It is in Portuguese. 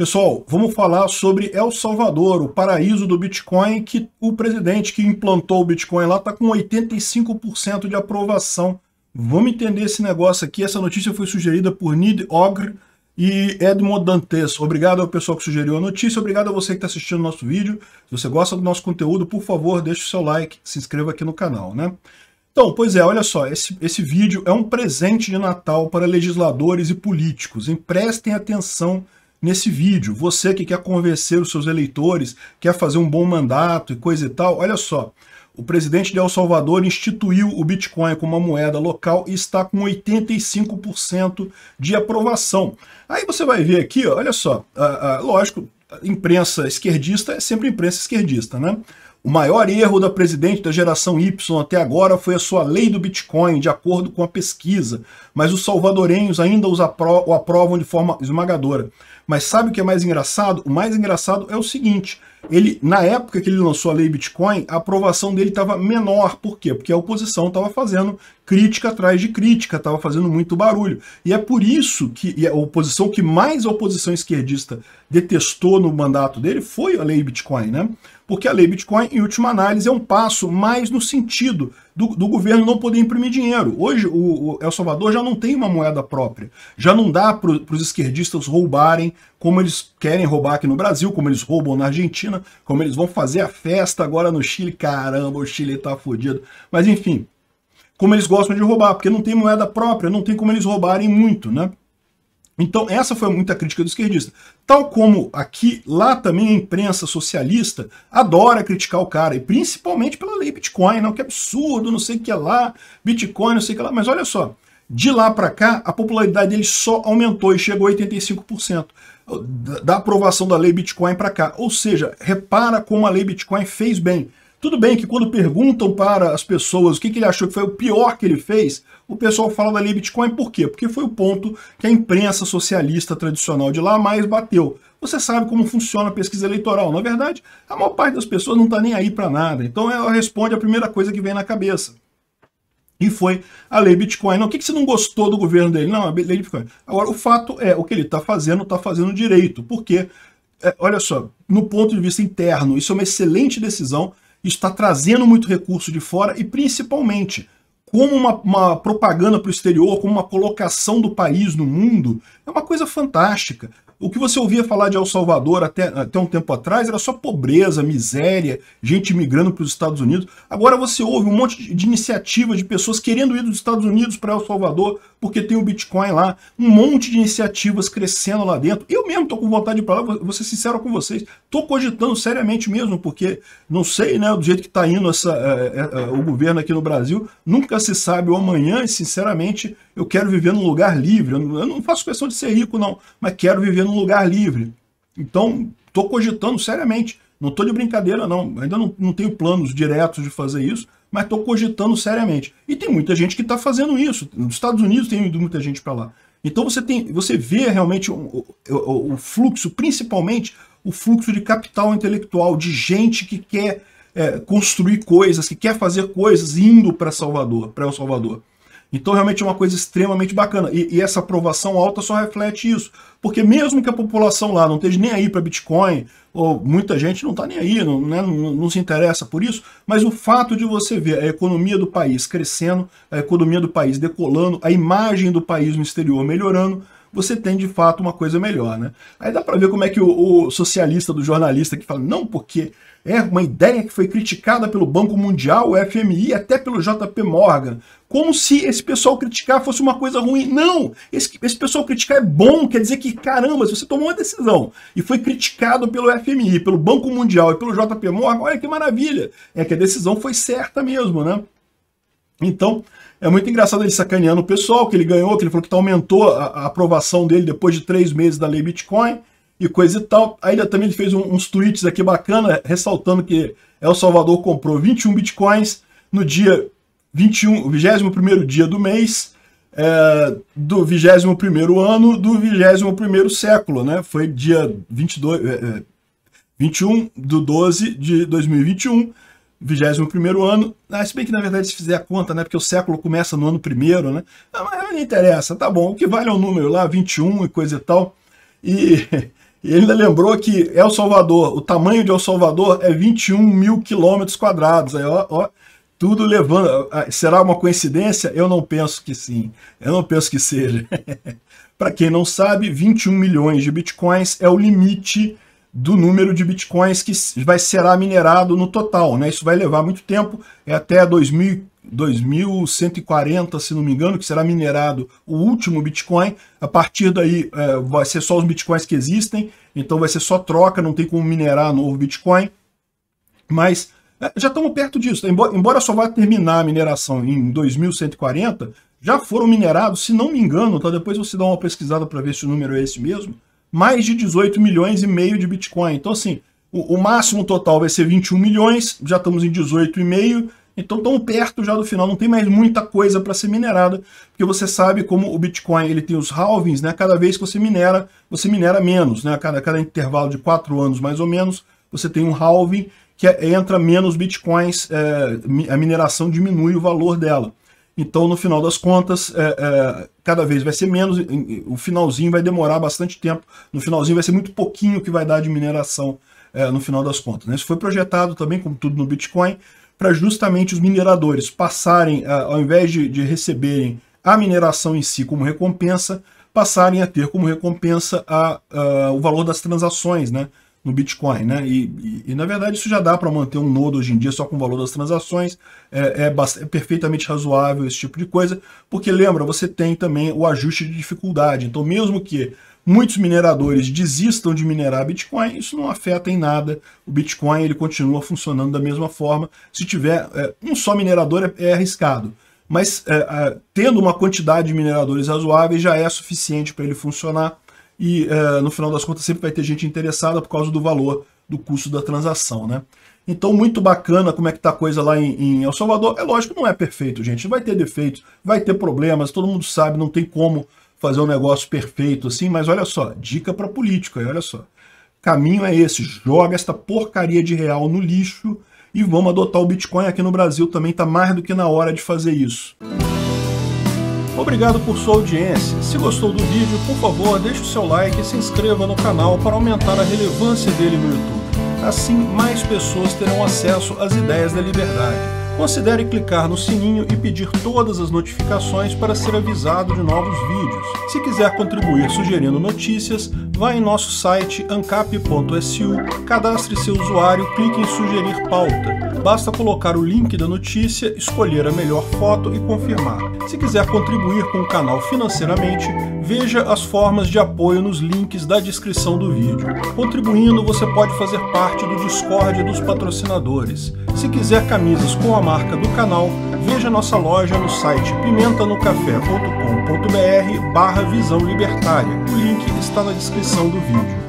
Pessoal, vamos falar sobre El Salvador, o paraíso do Bitcoin, que o presidente que implantou o Bitcoin lá está com 85% de aprovação. Vamos entender esse negócio aqui. Essa notícia foi sugerida por Nid Ogre e Edmond Dantes. Obrigado ao pessoal que sugeriu a notícia, obrigado a você que está assistindo o nosso vídeo. Se você gosta do nosso conteúdo, por favor, deixe o seu like, se inscreva aqui no canal, né? Então, pois é, olha só, esse, esse vídeo é um presente de Natal para legisladores e políticos. Emprestem atenção nesse vídeo. Você que quer convencer os seus eleitores, quer fazer um bom mandato e coisa e tal, olha só. O presidente de El Salvador instituiu o Bitcoin como uma moeda local e está com 85% de aprovação. Aí você vai ver aqui, olha só, lógico, imprensa esquerdista é sempre imprensa esquerdista, né? O maior erro da presidente da geração Y até agora foi a sua lei do Bitcoin, de acordo com a pesquisa, mas os salvadorenhos ainda os apro aprovam de forma esmagadora. Mas sabe o que é mais engraçado? O mais engraçado é o seguinte, ele, na época que ele lançou a lei Bitcoin, a aprovação dele estava menor. Por quê? Porque a oposição estava fazendo crítica atrás de crítica, estava fazendo muito barulho. E é por isso que a oposição que mais a oposição esquerdista detestou no mandato dele foi a lei Bitcoin, né? Porque a lei Bitcoin, em última análise, é um passo mais no sentido do, do governo não poder imprimir dinheiro. Hoje, o, o, El Salvador já não tem uma moeda própria. Já não dá para os esquerdistas roubarem como eles querem roubar aqui no Brasil, como eles roubam na Argentina, como eles vão fazer a festa agora no Chile. Caramba, o Chile tá fodido. Mas enfim, como eles gostam de roubar, porque não tem moeda própria, não tem como eles roubarem muito, né? Então, essa foi muita crítica do esquerdista. Tal como aqui, lá também a imprensa socialista adora criticar o cara, e principalmente pela lei Bitcoin, não, que absurdo, não sei o que é lá, Bitcoin, não sei o que é lá. Mas olha só, de lá para cá, a popularidade dele só aumentou e chegou a 85% da aprovação da lei Bitcoin para cá. Ou seja, repara como a lei Bitcoin fez bem. Tudo bem que quando perguntam para as pessoas o que, que ele achou que foi o pior que ele fez, o pessoal fala da lei Bitcoin por quê? Porque foi o ponto que a imprensa socialista tradicional de lá mais bateu. Você sabe como funciona a pesquisa eleitoral. Na verdade, a maior parte das pessoas não está nem aí para nada. Então ela responde a primeira coisa que vem na cabeça. E foi a lei Bitcoin. Não, o que, que você não gostou do governo dele? Não, a lei Bitcoin. Agora, o fato é, o que ele está fazendo, está fazendo direito. Porque, é, olha só, no ponto de vista interno, isso é uma excelente decisão está trazendo muito recurso de fora e principalmente como uma, uma propaganda para o exterior, como uma colocação do país no mundo, é uma coisa fantástica. O que você ouvia falar de El Salvador até, até um tempo atrás era só pobreza, miséria, gente migrando para os Estados Unidos. Agora você ouve um monte de iniciativa de pessoas querendo ir dos Estados Unidos para El Salvador porque tem o Bitcoin lá. Um monte de iniciativas crescendo lá dentro. Eu mesmo estou com vontade de ir para lá, vou ser sincero com vocês. Estou cogitando seriamente mesmo, porque não sei, né, do jeito que está indo essa, é, é, o governo aqui no Brasil, nunca se sabe o amanhã e, sinceramente, eu quero viver num lugar livre. Eu não faço questão de ser rico, não, mas quero viver num lugar livre. Então, estou cogitando seriamente. Não estou de brincadeira, não. Ainda não, não tenho planos diretos de fazer isso, mas estou cogitando seriamente. E tem muita gente que está fazendo isso. Nos Estados Unidos tem ido muita gente para lá. Então você, tem, você vê realmente o, o, o, fluxo, principalmente o fluxo de capital intelectual, de gente que quer é, construir coisas, que quer fazer coisas indo para Salvador, para El Salvador. Então realmente é uma coisa extremamente bacana. E, e, essa aprovação alta só reflete isso. Porque mesmo que a população lá não esteja nem aí para Bitcoin, ou muita gente não está nem aí, não, né, não, não, se interessa por isso, mas o fato de você ver a economia do país crescendo, a economia do país decolando, a imagem do país no exterior melhorando, você tem de fato uma coisa melhor, né? Aí dá para ver como é que o, o, socialista do jornalista que fala, não, porque é uma ideia que foi criticada pelo Banco Mundial, o FMI, até pelo JP Morgan, como se esse pessoal criticar fosse uma coisa ruim. Não! Esse, esse pessoal criticar é bom, quer dizer que, caramba, se você tomou uma decisão e foi criticado pelo FMI, pelo Banco Mundial e pelo JP Morgan, olha que maravilha! É que a decisão foi certa mesmo, né? Então, é muito engraçado ele sacaneando o pessoal, que ele ganhou, que ele falou que aumentou a, a aprovação dele depois de três meses da lei Bitcoin e coisa e tal. Aí ele também fez uns tweets aqui bacana, ressaltando que El Salvador comprou 21 Bitcoins no dia 21, 21 dia do mês, é, do 21 ano do 21 século, né? Foi dia 22, é, 21 é, do 12 de 2021 21 ano. Ah, se bem que, na verdade, se fizer a conta, né? Porque o século começa no ano primeiro, né? Ah, mas não interessa, tá bom. O que vale é o número lá, 21 e coisa e tal. E, Ele ainda lembrou que El Salvador, o tamanho de El Salvador é 21 mil quilômetros quadrados. Aí, ó, ó, tudo levando. Será uma coincidência? Eu não penso que sim. Eu não penso que seja. Para quem não sabe, 21 milhões de bitcoins é o limite do número de bitcoins que vai será minerado no total. Né? Isso vai levar muito tempo, é até 2000, 2140, se não me engano, que será minerado o último Bitcoin. A partir daí é, vai ser só os Bitcoins que existem, então vai ser só troca, não tem como minerar novo Bitcoin. Mas é, já estamos perto disso. Embora, embora só vá terminar a mineração em 2140, já foram minerados, se não me engano, tá? depois você dá uma pesquisada para ver se o número é esse mesmo, mais de 18 milhões e meio de Bitcoin. Então, assim, o, o máximo total vai ser 21 milhões, já estamos em 18,5 então estamos perto já do final, não tem mais muita coisa para ser minerada, porque você sabe como o Bitcoin ele tem os halvings, né? Cada vez que você minera, você minera menos, né? Cada, cada intervalo de quatro anos mais ou menos, você tem um halving que é, entra menos Bitcoins, é, a mineração diminui o valor dela. Então, no final das contas, é, é, cada vez vai ser menos, o finalzinho vai demorar bastante tempo, no finalzinho vai ser muito pouquinho que vai dar de mineração é, no final das contas. Né? Isso foi projetado também, como tudo no Bitcoin, para justamente os mineradores passarem, ao invés de, de receberem a mineração em si como recompensa, passarem a ter como recompensa a, a, o valor das transações né, no Bitcoin. Né? E, e, e na verdade isso já dá para manter um nodo hoje em dia só com o valor das transações, é, é, é, perfeitamente razoável esse tipo de coisa, porque lembra, você tem também o ajuste de dificuldade. Então mesmo que muitos mineradores desistam de minerar Bitcoin, isso não afeta em nada. O Bitcoin ele continua funcionando da mesma forma. Se tiver é, um só minerador é, é arriscado, mas é tendo uma quantidade de mineradores razoáveis já é suficiente para ele funcionar e é, no final das contas sempre vai ter gente interessada por causa do valor do custo da transação, né? Então, muito bacana como é que tá a coisa lá em, em El Salvador. É lógico não é perfeito, gente. Vai ter defeitos, vai ter problemas, todo mundo sabe, não tem como fazer um negócio perfeito assim, mas olha só, dica para político aí, olha só. Caminho é esse, joga esta porcaria de real no lixo e vamos adotar o Bitcoin aqui no Brasil também, tá mais do que na hora de fazer isso. Obrigado por sua audiência. Se gostou do vídeo, por favor, deixe o seu like e se inscreva no canal para aumentar a relevância dele no YouTube. Assim, mais pessoas terão acesso às ideias da liberdade. Considere clicar no sininho e pedir todas as notificações para ser avisado de novos vídeos. Se quiser contribuir sugerindo notícias, vá em nosso site ancap.su, cadastre seu usuário, clique em sugerir pauta. Basta colocar o link da notícia, escolher a melhor foto e confirmar. Se quiser contribuir com o canal financeiramente, veja as formas de apoio nos links da descrição do vídeo. Contribuindo, você pode fazer parte do Discord dos patrocinadores. Se quiser camisas com a marca do canal, veja nossa loja no site pimentanocafé.com.br barra visão libertária. O link está na descrição do vídeo.